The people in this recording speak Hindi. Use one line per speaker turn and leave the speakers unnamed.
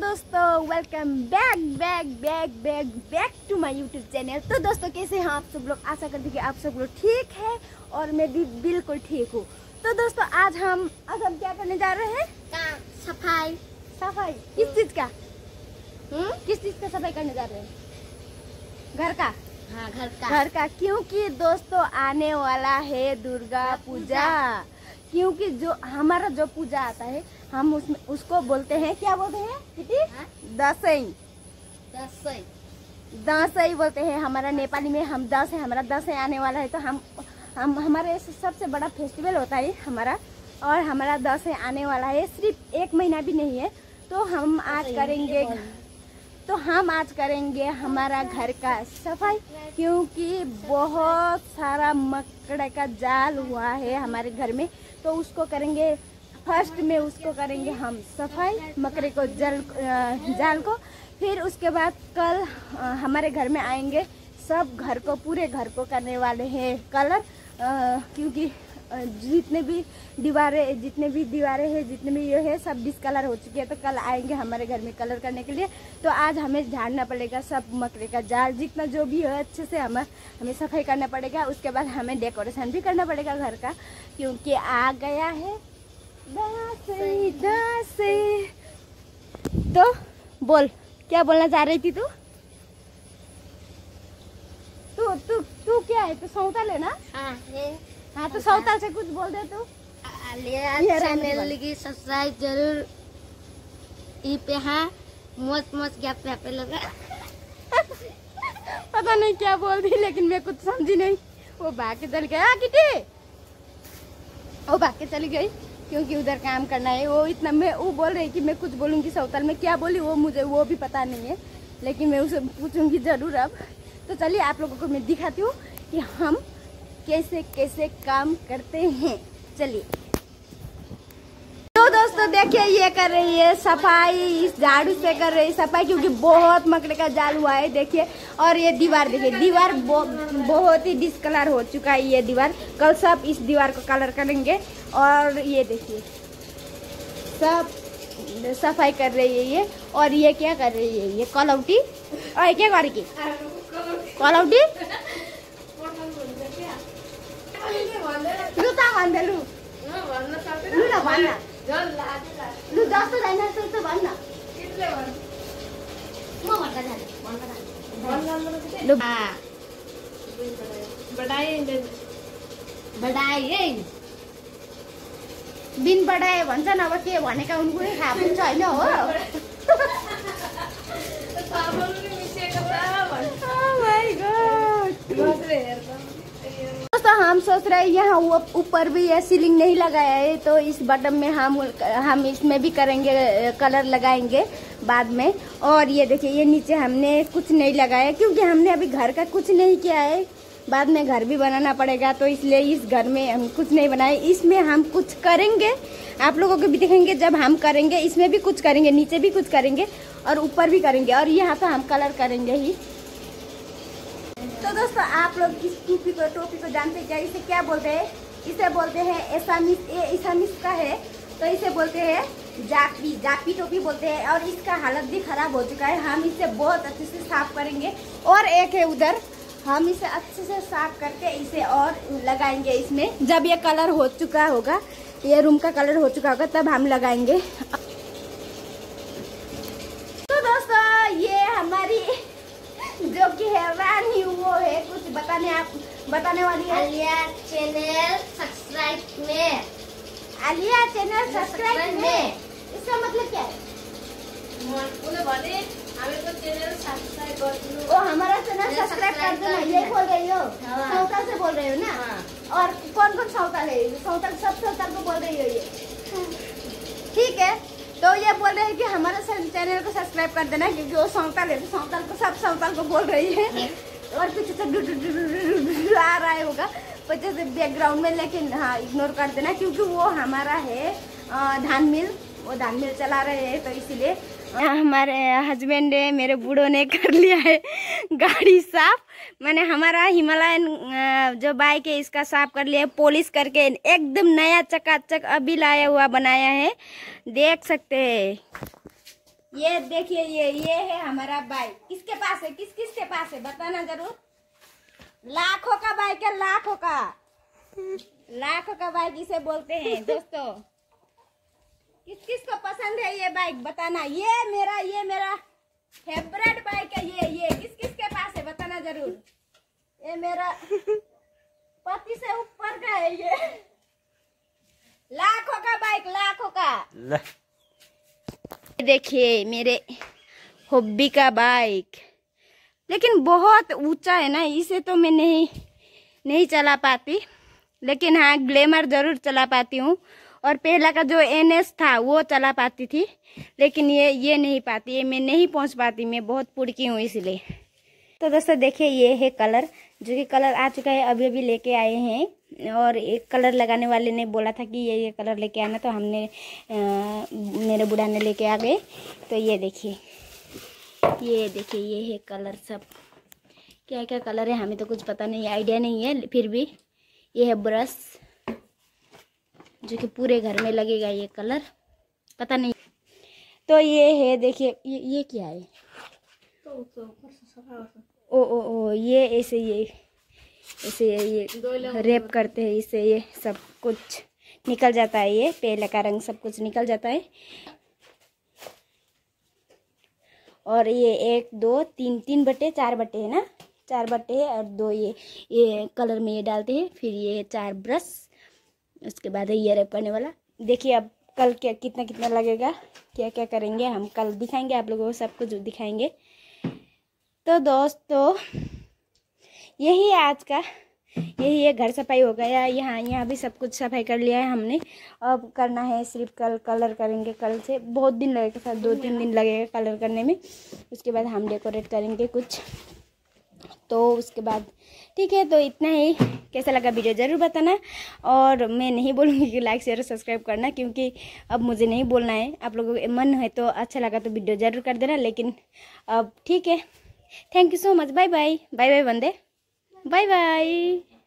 दोस्तों welcome back back back back back to my YouTube channel तो दोस्तों कैसे हैं आप सब लोग? आशा करती कि आप सब लोग ठीक है और मैं भी बिल्कुल ठीक हूँ। तो दोस्तों आज हम आज हम क्या करने जा रहे हैं?
सफ़ाई।
सफ़ाई। किस चीज़ का? हम्म? किस चीज़ का सफ़ाई करने जा रहे हैं? घर का?
हाँ घर का।
घर का क्योंकि दोस्तों आने वाला है दुर्गा पूजा। क्योंकि जो हमारा जो पूजा आता है हम उसमें उसको बोलते हैं क्या बोलते हैं? किटी
हाँ?
दसई।
दसई।
दसई बोलते हैं हमारा नेपाली में हम दस है हमारा दस है आने वाला है तो हम हम हमारे सबसे बड़ा फेस्टिवल होता है हमारा और हमारा दस है आने वाला है सिर्फ़ एक महीना भी नहीं है तो हम आज करेंगे तो हम आज करेंगे हमारा घर का सफ़ाई, क्योंकि बहुत सारा मकड़े का जाल हुआ है हमारे घर में। तो उसको करेंगे, फ़र्स्ट में उसको करेंगे हम सफ़ाई, मकड़े को जल जाल को। फिर उसके बाद कल हमारे घर में आएँगे, सब घर को, पूरे घर को करने वाले हैं कलर क्योंकि जितने भी दीवारें जितने भी दीवारें हैं जितने भी ये है सब डिसकलर हो चुकी है। तो कल आएँगे हमारे घर में कलर करने के लिए। तो आज हमें झाड़ना पड़ेगा सब मकड़े का जाल जितना जो भी है अच्छे से हमें हमें सफ़ाई करना पड़ेगा। उसके बाद हमें डेकोरेशन भी करना पड़ेगा घर का। क्योंकि आ गया है दसई दसई तो बोल क्या बोलना चाह रही थी तू? तू तू तू क्या है? तू सौता लेना?
हाँ।
हाँ तो सौताल से कुछ बोल दे तू।
चैनल। की सब्सक्राइब ज़रूर। ई पे हाँ मौज मौज क्या पे पे लगा।
पता नहीं क्या बोल दी लेकिन मैं कुछ समझी नहीं। वो भाग के चल गया किटी। वो भाग के चली गई क्योंकि उधर काम करना है। वो इतना मैं वो बोल रही कि मैं कुछ बोलूँगी सौताल में। क्या बोली वो मुझे वो भी पता नहीं है। लेकिन मैं उसे पूछूँगी ज़रूर अब। तो चलिए आप लोगों को मैं दिखाती हूँ कि हम कैसे कैसे काम करते हैं? चलिए। तो दोस्तों, देखिए, ये कर रही है सफ़ाई, इस झाड़ू से कर रही है सफ़ाई, क्योंकि बहुत मकड़े का जाल हुआ है, देखिए। और ये दीवार, देखिए, दीवार बहुत ही डिसकलर हो चुका है ये दीवार। कल सब इस दीवार को कलर करेंगे। और ये देखिए, सब सफ़ाई कर रही है ये। और ये क्या कर रही है ये? कलौटी और क्या कर की कलौटी लु त भन्दै लु। लु न भन्न लु जस्तो छैन त्यस्तो भन्न
म भन्दा जाने
बिन पढाए भन्छन् अब के भनेका उनको थाहा पनि छैन हो। Oh my God. हम सोच रहे हैं, यहाँ ऊपर भी ये सीलिंग नहीं लगाया है तो इस बटन में हम हम इसमें भी करेंगे कलर लगाएँगे बाद में। और ये देखिए, ये नीचे हमने कुछ नहीं लगाया, क्योंकि हमने अभी घर का कुछ नहीं किया है। बाद में घर भी बनाना पड़ेगा तो इसलिए इस घर में हम कुछ नहीं बनाए। इसमें हम कुछ करेंगे, आप लोगों को भी दिखेंगे, जब हम करेंगे, इसमें भी कुछ करेंगे, नीचे भी कुछ करेंगे और ऊपर भी करेंगे। और यहाँ तो हम कलर करेंगे ही। दोस्तों आप लोग इस टोपी को टोपी को जानते क्या? इसे क्या बोलते हैं? इसे बोलते हैं एसामिस ये इसामिस का है। तो इसे बोलते हैं जापी जापी टोपी बोलते हैं। और इसका हालत भी खराब हो चुका है। हम इसे बहुत अच्छे से साफ़ करेंगे। और एक है उधर। हम इसे अच्छे से साफ़ करके इसे और लगाएँगे इसमें। जब ये कलर हो चुका होगा, ये रूम का कलर हो चुका होगा, तब हम लगाएँगे तो दोस्तों ये हमारी जो कि है रानी वो है कुछ बताने आप बताने वाली है।
आलिया चैनल सब्सक्राइब में।
आलिया चैनल सब्सक्राइब में। इसका मतलब क्या है? वो हमारा चैनल सब्सक्राइब कर यही
देना।
बोल रही हो?
हाँ।
सौताल से बोल रही हो ना?
हाँ।
और कौन कौन सौताल है? सौताल सब सौताल को बोल रही हो ये। ठीक है। तो ये बोल रहे हैं कि हमारे चैनल को सब्सक्राइब कर देना क्योंकि वो सौताल है तो सौताल को सब सौताल को बोल रही है। और पीछे से आ रहा है होगा पीछे से बैकग्राउंड में लेकिन हाँ इग्नोर कर देना क्योंकि वो हमारा है धान मिल वो धान मिल चला रहे हैं तो इसीलिए हमारे हस्बैंड मेरे बूढ़ो ने कर लिया है गाड़ी साफ़। मैंने हमारा हिमालयन जो बाइक है, इसका साफ़ कर लिया है। पॉलिश करके एकदम नया चकाचक अभी लाया हुआ बनाया है। देख सकते हैं। ये देखिए ये ये है हमारा बाइक किसके पास है? किस किस के पास है? बताना ज़रूर। लाखों का बाइक है, लाखों का। लाखों का बाइक इसे बोलते हैं, दोस्तों। किस किस को पसंद है ये बाइक बताना? ये मेरा ये मेरा फेवरेट बाइक है ये ये। किस किस के पास है बताना ज़रूर। ये मेरा पति से ऊपर का है ये। लाखों का बाइक लाखों का।
ले।
देखिए मेरे हॉबी का बाइक लेकिन बहुत ऊँचा है ना इसे तो मैं नहीं नहीं चला पाती। लेकिन हाँ ग्लैमर ज़रूर चला पाती हूँ। और पहला का जो एन एस था वो चला पाती थी। लेकिन ये ये नहीं पाती ये मैं नहीं पहुँच पाती मैं बहुत पुड़की हूँ इसलिए। तो दोस्तों देखिए ये है कलर जो कि कलर आ चुका है अभी अभी लेके आए हैं। और एक कलर लगाने वाले ने बोला था कि ये ये कलर लेके आना तो हमने अ, मेरे बुढ़ा ने लेके आ गए। तो ये देखिए ये देखिए ये है कलर सब। क्या क्या कलर है हमें तो कुछ पता नहीं आइडिया नहीं है फिर भी। ये है ब्रश। जो कि पूरे घर में लगेगा ये कलर। पता नहीं। तो ये है देखिए ये ये क्या है? ओ ओ ओ ये ऐसे ये ऐसे ये ये रेप करते हैं इससे ये सब कुछ निकल जाता है ये पहले का रंग सब कुछ निकल जाता है। और ये एक दो तीन तीन बटे चार बट्टे है ना? चार बटे है और दो ये ये कलर में ये डालते हैं फिर ये चार ब्रश। उसके बाद है ये रेप करने वाला। देखिए अब कल क्या कितना कितना लगेगा, क्या क्या करेंगे हम, कल दिखाएँगे आप लोगों को, सब कुछ दिखाएँगे। तो दोस्तों, यही आज का, यही है घर सफ़ाई हो गया, यहाँ यहाँ भी सब कुछ सफ़ाई कर लिया है हमने। अब करना है सिर्फ़ कल, कलर करेंगे कल से, बहुत दिन लगेगा शायद दो, तीन दिन लगेगा कलर करने में। उसके बाद हम डेकोरेट करेंगे कुछ। तो उसके बाद ठीक है तो इतना ही। कैसा लगा वीडियो ज़रूर बताना। और मैं नहीं बोलूँगी कि लाइक शेयर और सब्सक्राइब करना, क्योंकि अब मुझे नहीं बोलना है। आप लोगों का मन है तो अच्छा लगा तो वीडियो ज़रूर कर देना, लेकिन अब ठीक है। Thank you so much bye bye bye bye Vande bye bye